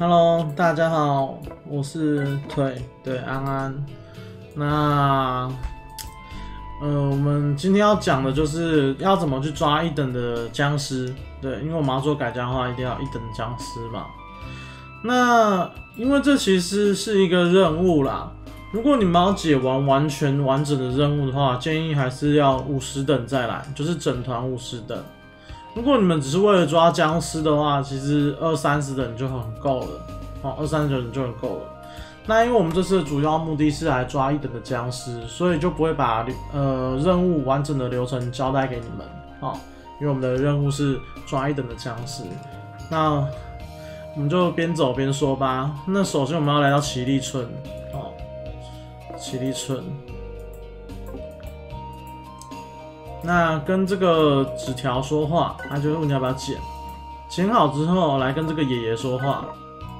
Hello，大家好，我是腿对安安。那呃，我们今天要讲的就是要怎么去抓一等的僵尸。对，因为我们要做改僵的话，一定要一等僵尸嘛。那因为这其实是一个任务啦。如果你们要解完完全完整的任务的话，建议还是要五十等再来，就是整团五十等。如果你们只是为了抓僵尸的话，其实二三十等就很够了，哦，二三十等就很够了。那因为我们这次的主要目的是来抓一等的僵尸，所以就不会把呃任务完整的流程交代给你们，哦，因为我们的任务是抓一等的僵尸。那我们就边走边说吧。那首先我们要来到奇力村，哦，奇力村。那跟这个纸条说话，他就问你要不要剪，剪好之后来跟这个爷爷说话，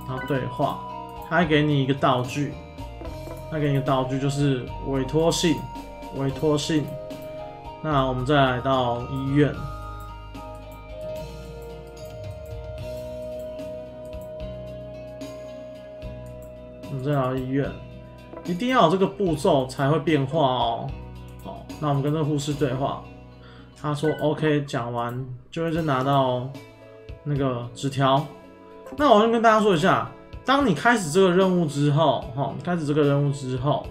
然后对话，他还给你一个道具，他给你一个道具就是委托信，委托信。那我们再来到医院，我们再来到医院，一定要有这个步骤才会变化哦。好，那我们跟这个护士对话。他说 OK，讲完就会再拿到那个纸条。那我先跟大家说一下，当你开始这个任务之后，哈，开始这个任务之后，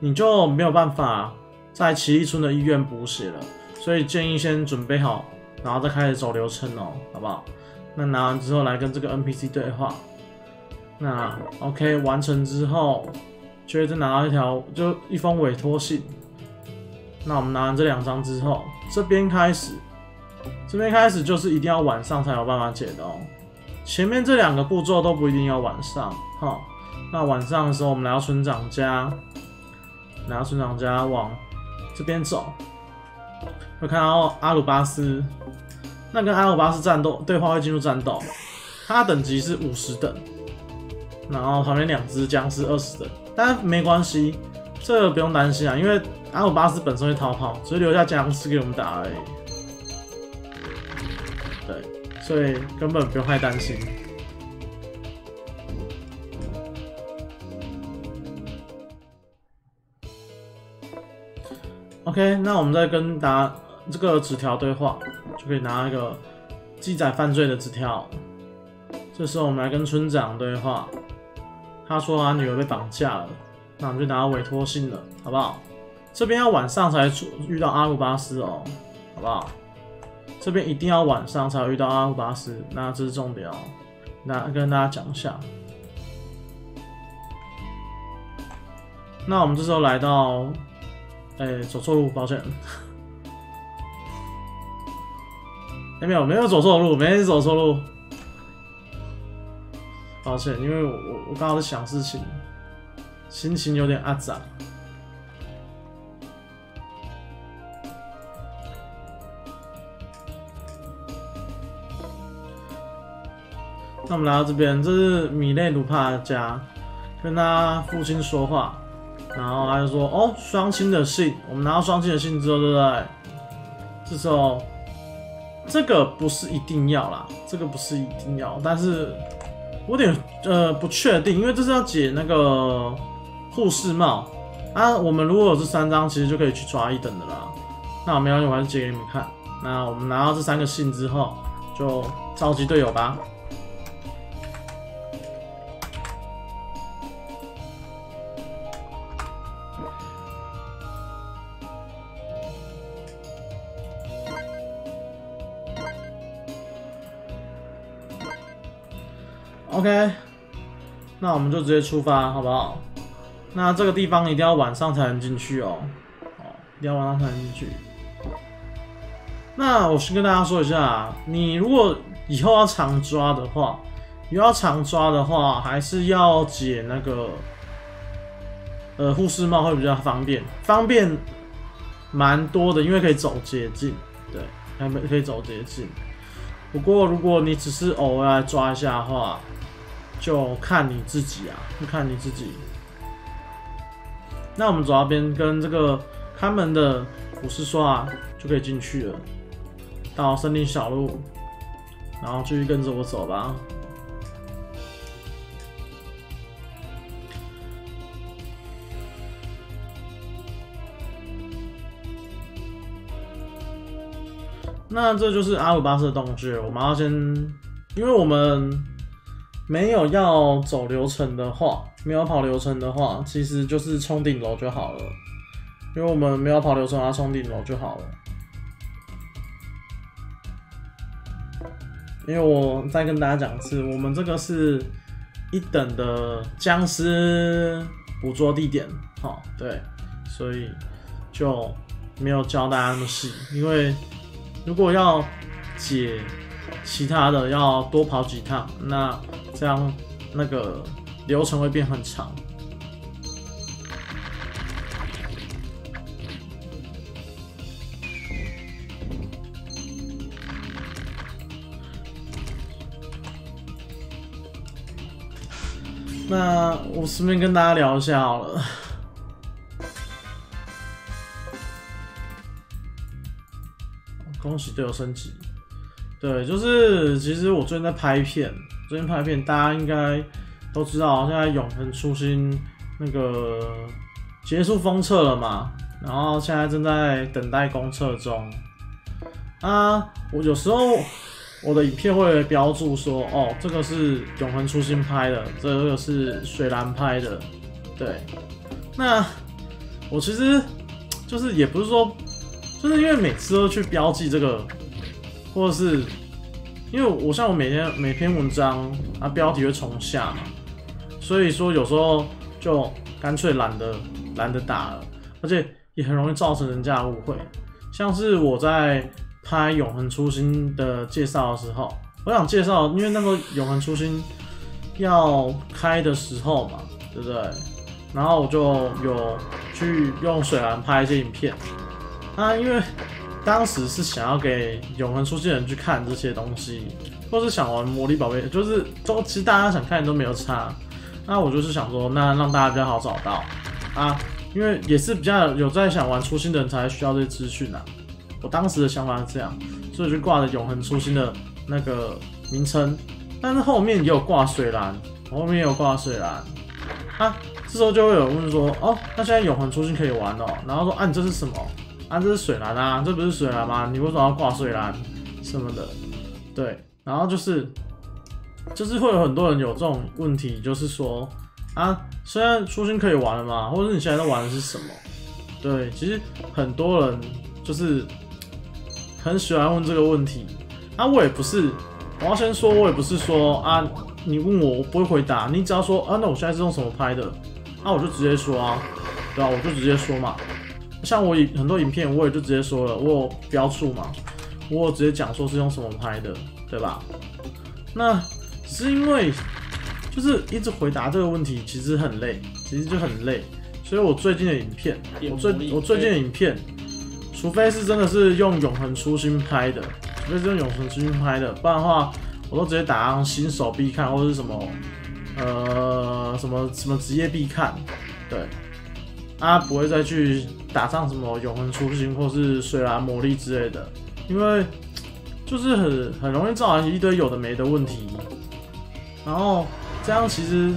你就没有办法在奇力村的医院补血了。所以建议先准备好，然后再开始走流程哦，好不好？那拿完之后来跟这个 NPC 对话。那 OK 完成之后，就会再拿到一条，就一封委托信。那我们拿完这两张之后，这边开始，这边开始就是一定要晚上才有办法解的哦。前面这两个步骤都不一定要晚上，哈。那晚上的时候，我们来到村长家，来到村长家往这边走，会看到阿鲁巴斯。那跟阿鲁巴斯战斗对话会进入战斗，他等级是五十等，然后旁边两只僵尸二十等，但没关系，这个不用担心啊，因为。阿鲁巴斯本身会逃跑，只是留下僵尸给我们打而已。对，所以根本不用太担心。OK，那我们再跟打这个纸条对话，就可以拿一个记载犯罪的纸条。这时候我们来跟村长对话，他说他女儿被绑架了，那我们就拿到委托信了，好不好？这边要晚上才遇到阿鲁巴斯哦，好不好？这边一定要晚上才会遇到阿鲁巴斯，那这是重点哦。那跟大家讲一下。那我们这时候来到，哎，走错路，抱歉。哎，没有，没有走错路，没走错路。抱歉，因为我我我刚好在想事情，心情有点阿杂。那我们来到这边，这是米内鲁帕家，跟他父亲说话，然后他就说：“哦，双亲的信，我们拿到双亲的信之后，对不对？这时候，这个不是一定要啦，这个不是一定要，但是我有点呃不确定，因为这是要解那个护士帽啊。我们如果有这三张，其实就可以去抓一等的啦。那我没关系，我还是解给你们看。那我们拿到这三个信之后，就召集队友吧。” OK，那我们就直接出发，好不好？那这个地方一定要晚上才能进去哦，哦，一定要晚上才能进去。那我先跟大家说一下，你如果以后要常抓的话，你要常抓的话，还是要解那个呃护士帽会比较方便，方便蛮多的，因为可以走捷径，对，还没可以走捷径。不过如果你只是偶尔来抓一下的话，就看你自己啊，就看你自己。那我们走到边跟这个看门的武士说啊，就可以进去了。到森林小路，然后继续跟着我走吧。那这就是阿鲁巴斯的洞穴。我们要先，因为我们没有要走流程的话，没有跑流程的话，其实就是冲顶楼就好了。因为我们没有跑流程，要冲顶楼就好了。因为我再跟大家讲一次，我们这个是一等的僵尸捕捉地点，好，对，所以就没有教大家那么细。因为如果要解其他的，要多跑几趟，那这样那个流程会变很长。那我顺便跟大家聊一下好了。恭喜队友升级。对，就是其实我最近在拍片，最近拍片，大家应该都知道，现在永恒初心那个结束封测了嘛，然后现在正在等待公测中。啊，我有时候。我的影片会标注说，哦，这个是永恒初心拍的，这个是水蓝拍的，对。那我其实就是也不是说，就是因为每次都去标记这个，或者是因为我像我每天每篇文章啊标题会重下嘛，所以说有时候就干脆懒得懒得打了，而且也很容易造成人家误会，像是我在。拍《永恒初心》的介绍的时候，我想介绍，因为那个《永恒初心》要开的时候嘛，对不对？然后我就有去用水蓝拍一些影片。啊，因为当时是想要给《永恒初心》人去看这些东西，或是想玩魔力宝贝，就是都其实大家想看都没有差。那我就是想说，那让大家比较好找到啊，因为也是比较有在想玩初心的人才需要这些资讯啊。我当时的想法是这样，所以就挂了永恒初心的那个名称，但是后面也有挂水蓝，后面也有挂水蓝，啊，这时候就会有人问说，哦，那现在永恒初心可以玩哦，然后说，啊，你这是什么？啊，这是水蓝啊，这不是水蓝吗？你为什么要挂水蓝什么的？对，然后就是，就是会有很多人有这种问题，就是说，啊，现在初心可以玩了吗？或者你现在在玩的是什么？对，其实很多人就是。很喜欢问这个问题，啊，我也不是，我要先说，我也不是说啊，你问我我不会回答，你只要说啊，那我现在是用什么拍的，那我就直接说啊，对吧？我就直接说嘛，像我很多影片我也就直接说了，我有标注嘛，我有直接讲说是用什么拍的，对吧？那只是因为就是一直回答这个问题，其实很累，其实就很累，所以我最近的影片，我最我最近的影片。除非是真的是用永恒初心拍的，除非是用永恒初心拍的，不然的话，我都直接打上新手必看，或者是什么，呃，什么什么职业必看，对，啊，不会再去打上什么永恒初心或是水蓝魔力之类的，因为就是很很容易造成一堆有的没的问题，然后这样其实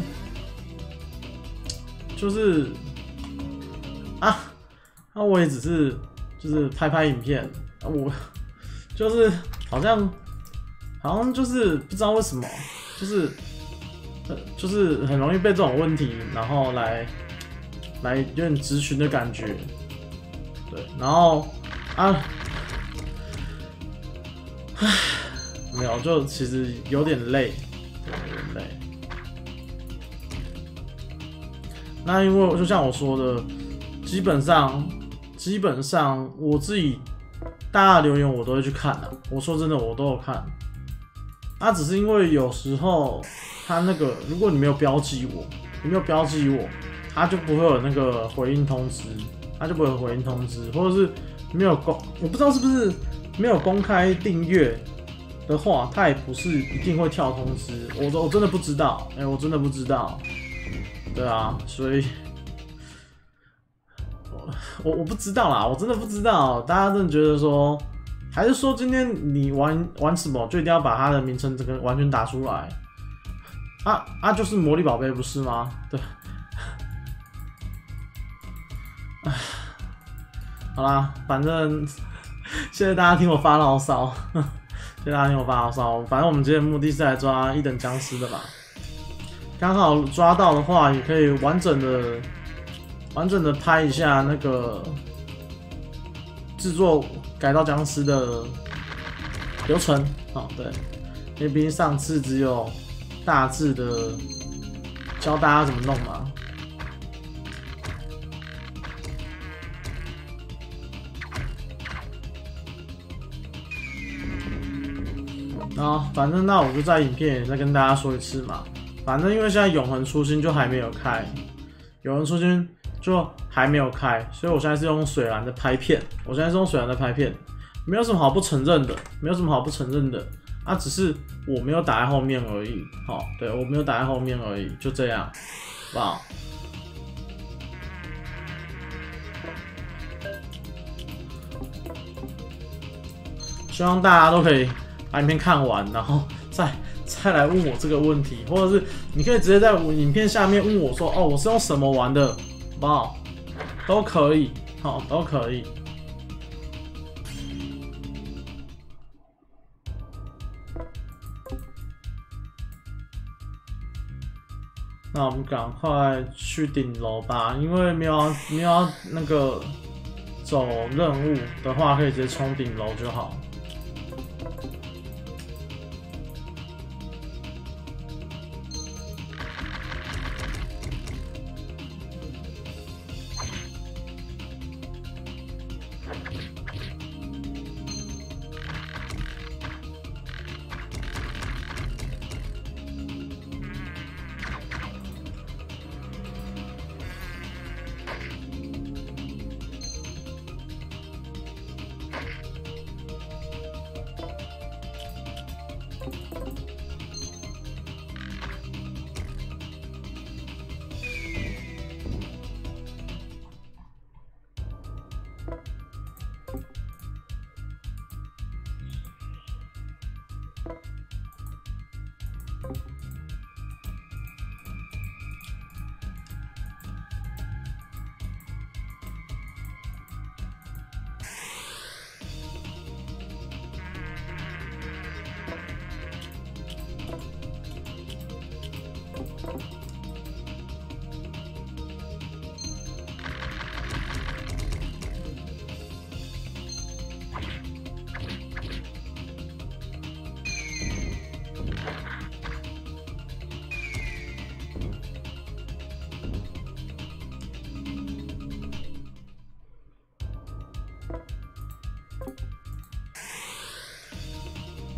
就是啊，那我也只是。就是拍拍影片，我就是好像好像就是不知道为什么，就是就是很容易被这种问题，然后来来有点咨询的感觉，对，然后啊，唉，没有，就其实有点累，有点累。那因为就像我说的，基本上。基本上我自己大家留言我都会去看的。我说真的，我都有看。啊，只是因为有时候他那个，如果你没有标记我，你没有标记我，他就不会有那个回应通知，他就不会回应通知，或者是没有公，我不知道是不是没有公开订阅的话，他也不是一定会跳通知。我我真的不知道，哎，我真的不知道。对啊，所以。我我不知道啦，我真的不知道。大家真的觉得说，还是说今天你玩玩什么，就一定要把它的名称这个完全打出来？啊啊，就是魔力宝贝不是吗？对。好啦，反正 谢谢大家听我发牢骚，谢谢大家听我发牢骚。反正我们今天的目的是来抓一等僵尸的吧，刚好抓到的话，也可以完整的、完整的拍一下那个制作改造僵尸的流程。哦，对，因为毕竟上次只有大致的教大家怎么弄嘛。啊，反正那我就在影片也再跟大家说一次嘛。反正因为现在永恒初心就还没有开，永恒初心就还没有开，所以我现在是用水蓝的拍片。我现在是用水蓝的拍片，没有什么好不承认的，没有什么好不承认的啊，只是我没有打在后面而已。好，对我没有打在后面而已，就这样，好不好？希望大家都可以。把影片看完，然后再再来问我这个问题，或者是你可以直接在我影片下面问我说：“哦，我是用什么玩的？”好不好？都可以，好，都可以。那我们赶快去顶楼吧，因为没有没有那个走任务的话，可以直接冲顶楼就好。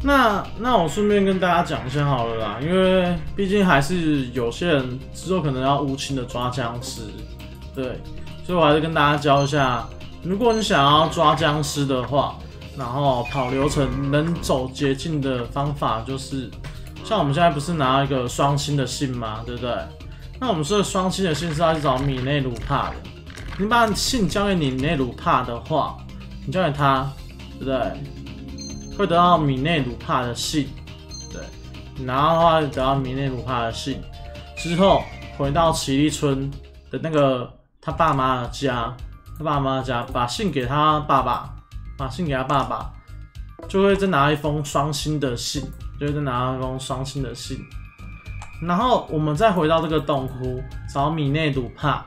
那那我顺便跟大家讲一下好了啦，因为毕竟还是有些人之后可能要无情的抓僵尸，对，所以我还是跟大家教一下，如果你想要抓僵尸的话，然后跑流程能走捷径的方法就是，像我们现在不是拿一个双星的信吗？对不对？那我们说双星的信是要去找米内鲁帕的，你把信交给米内鲁帕的话，你交给他，对不对？会得到米内鲁帕的信，对，然后的话得到米内鲁帕的信之后，回到奇力村的那个他爸妈的家，他爸妈的家把信给他爸爸，把信给他爸爸，就会再拿一封双星的信，就会再拿一封双星的信，然后我们再回到这个洞窟找米内鲁帕，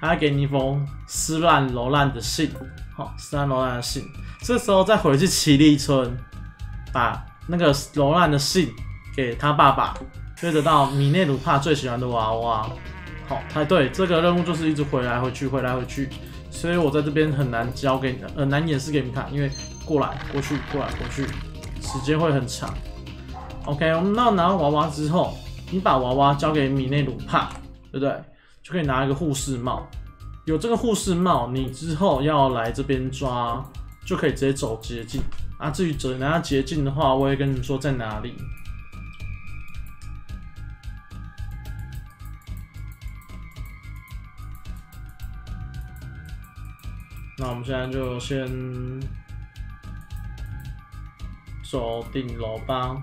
还要给你一封撕烂揉烂的信，好，撕烂揉烂的信，这时候再回去奇力村。把那个柔烂的信给他爸爸，就会得到米内鲁帕最喜欢的娃娃。好，猜对，这个任务就是一直回来回去，回来回去，所以我在这边很难教给你，很难演示给你们看，因为过来过去，过来过去，时间会很长。OK，我们那拿到娃娃之后，你把娃娃交给米内鲁帕，对不对？就可以拿一个护士帽。有这个护士帽，你之后要来这边抓，就可以直接走捷径。啊，至于怎样捷径的话，我也跟你们说在哪里。那我们现在就先走顶楼吧。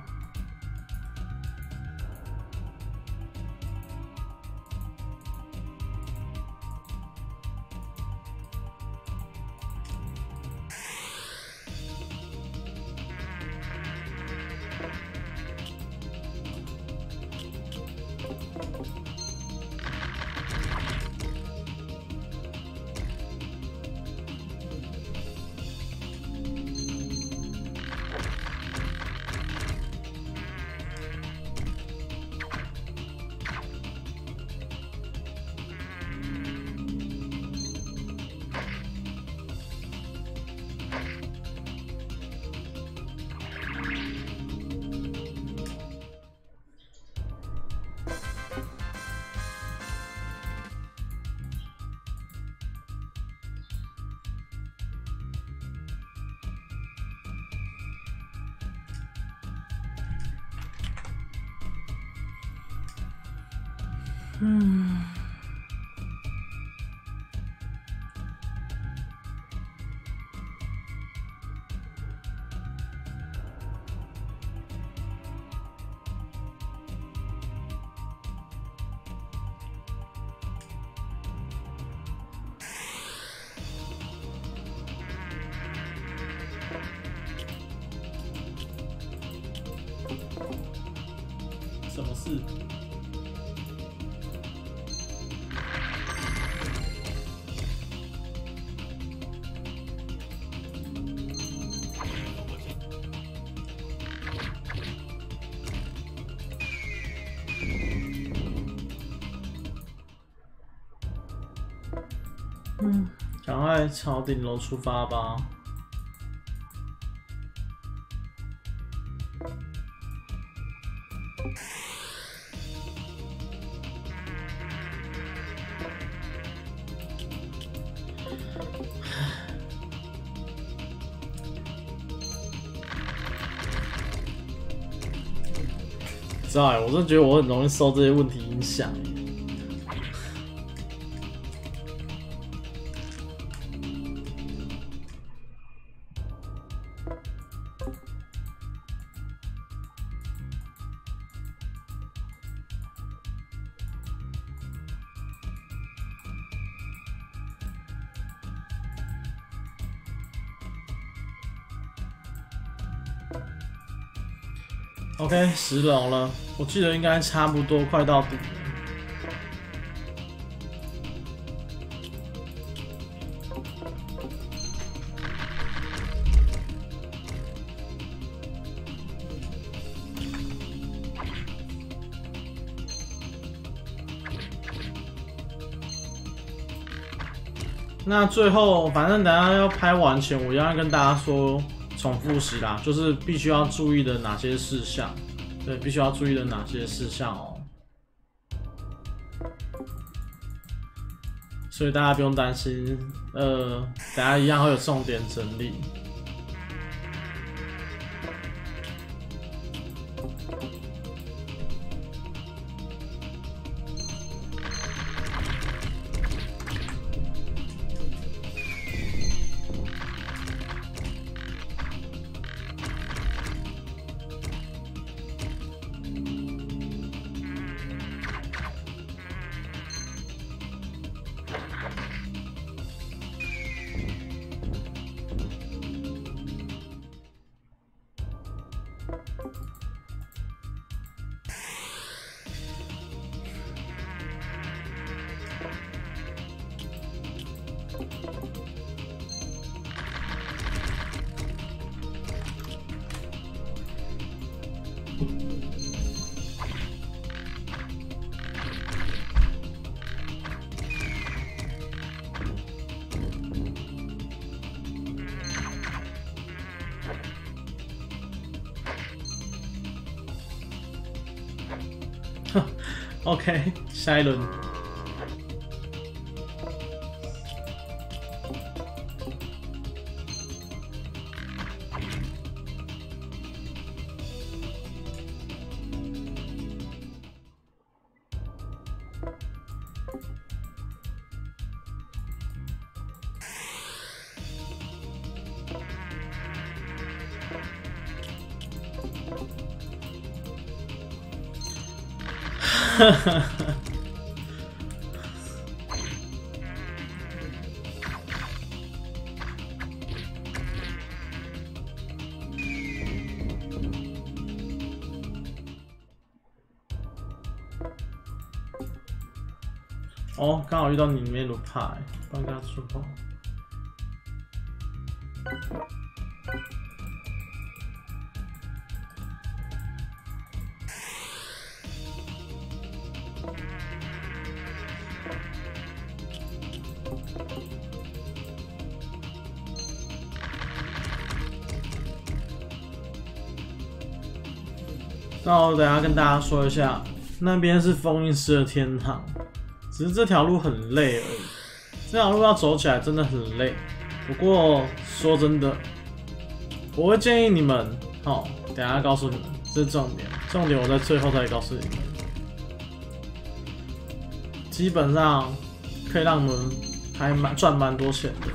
嗯。快朝顶楼出发吧。在，我真觉得我很容易受这些问题影响十楼了，我记得应该差不多快到底。那最后，反正等下要拍完前，我要跟大家说重复习啦，就是必须要注意的哪些事项，对，必须要注意的哪些事项哦。所以大家不用担心，呃，大家一样会有重点整理。OK，下哈 哈哦，刚好遇到你没路牌，帮给他出包。我等下跟大家说一下，那边是封印师的天堂，只是这条路很累而已。这条路要走起来真的很累。不过说真的，我会建议你们，好，等下告诉你们，这是重点，重点我在最后再告诉你们。基本上可以让我们还蛮赚蛮多钱的。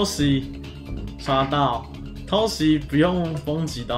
偷袭刷到，偷袭不用封级的。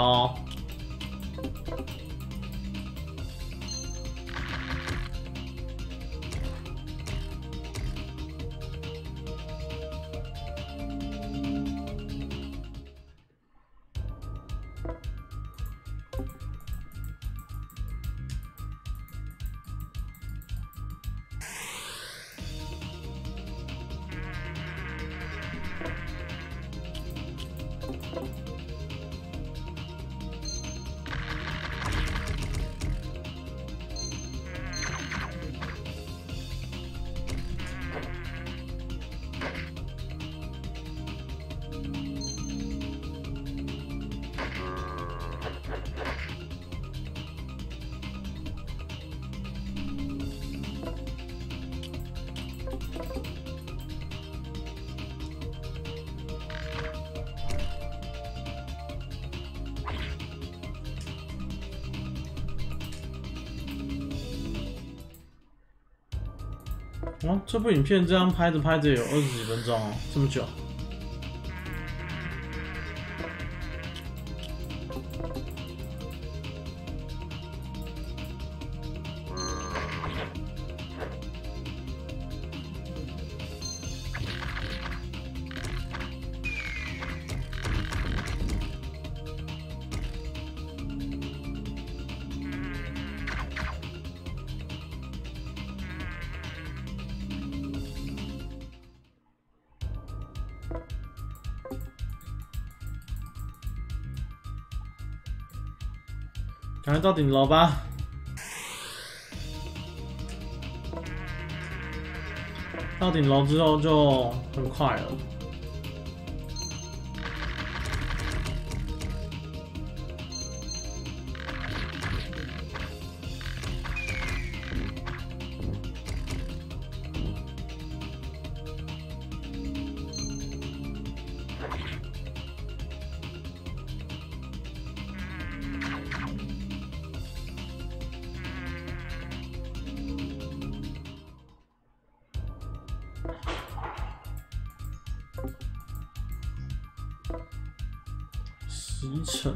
这部影片这样拍着拍着有二十几分钟哦，这么久。到顶楼吧！到顶楼之后就很快了。集成。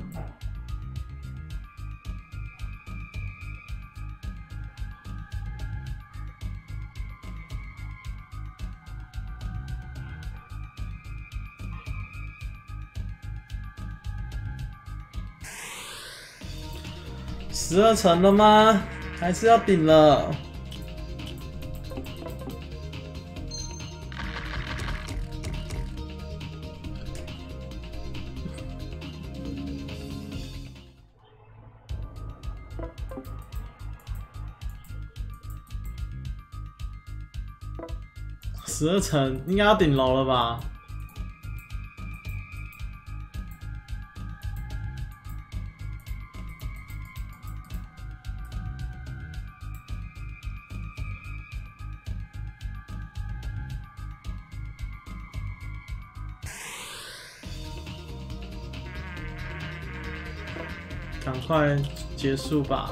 十二层了吗？还是要顶了？十二层应该要顶楼了吧？赶快结束吧。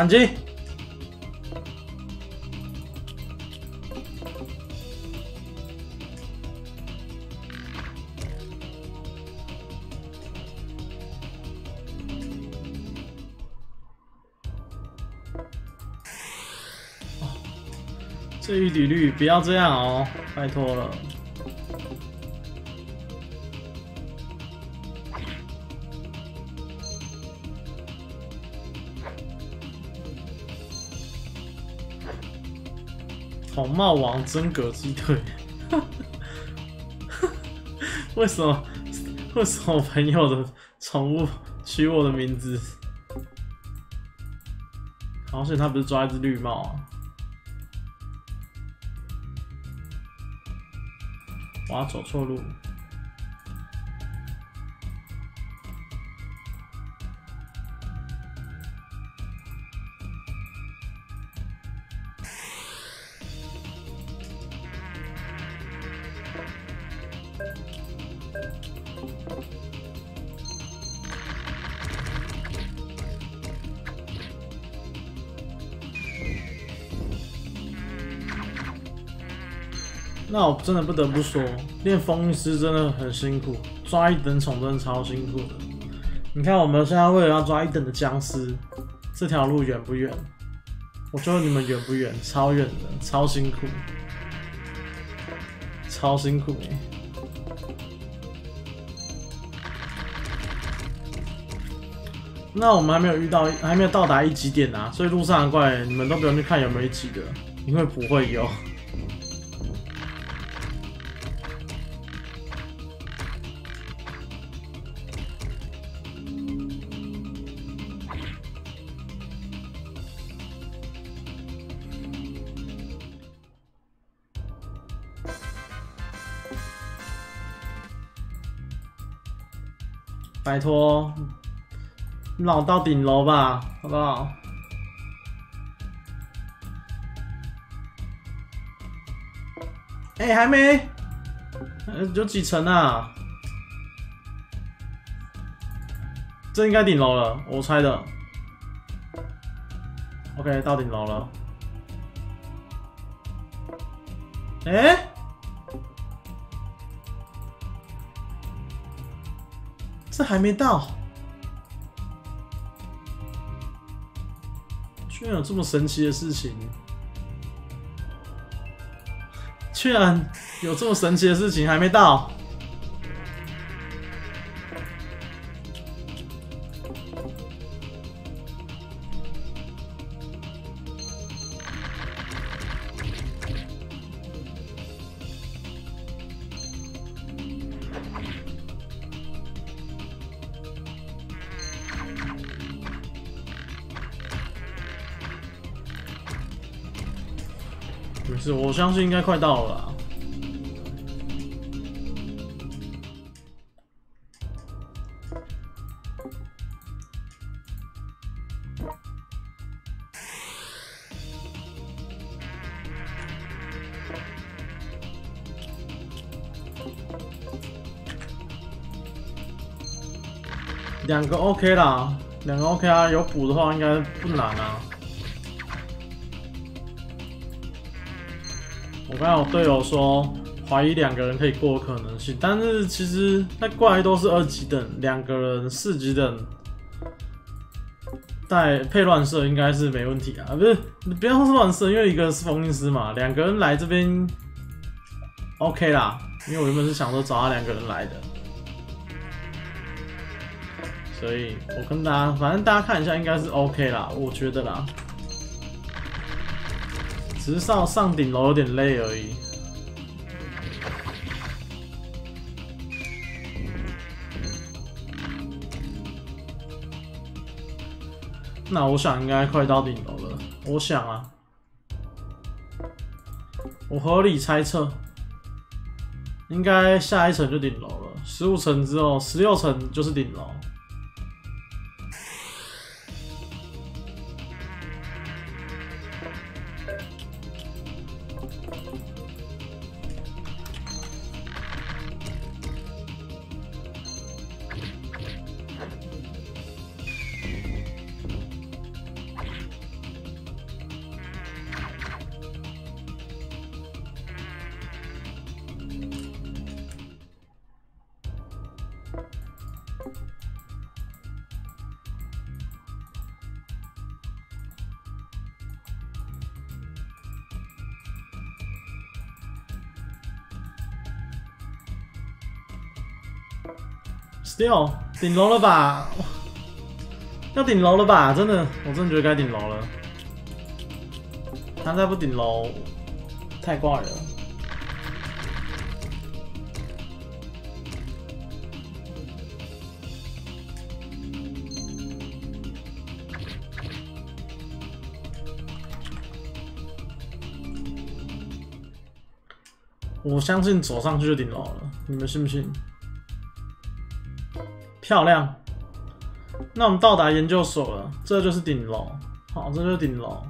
反击！这预底率不要这样哦，拜托了。帽王真格鸡腿，为什么？为什么我朋友的宠物取我的名字？好险他不是抓一只绿帽啊！我要走错路。那我真的不得不说，练风印师真的很辛苦，抓一等宠真的超辛苦的。你看我们现在为了要抓一等的僵尸，这条路远不远？我觉得你们远不远？超远的，超辛苦，超辛苦。那我们还没有遇到，还没有到达一级点啊，所以路上的怪你们都不用去看有没有一级的，因为不会有。拜托，让我到顶楼吧，好不好？哎，还没，有几层啊？这应该顶楼了，我猜的。OK，到顶楼了。哎？这还没到，居然有这么神奇的事情！居然有这么神奇的事情还没到。是，我相信应该快到了。两个 OK 啦，两个 OK 啊，有补的话应该不难啊。我刚才我队友说怀疑两个人可以过可能性，但是其实那怪都是二级等，两个人四级等带配乱射应该是没问题啊，不是你不要说是乱射，因为一个是封印师嘛，两个人来这边 OK 啦，因为我原本是想说找他两个人来的，所以我跟大家反正大家看一下应该是 OK 啦，我觉得啦。只是上上顶楼有点累而已。那我想应该快到顶楼了。我想啊，我合理猜测，应该下一层就顶楼了。十五层之后，十六层就是顶楼。Still 顶楼了吧？要顶楼了吧？真的，我真的觉得该顶楼了。他再不顶楼，太怪了。我相信走上去就顶楼了，你们信不信？漂亮，那我们到达研究所了，这就是顶楼。好，这就是顶楼。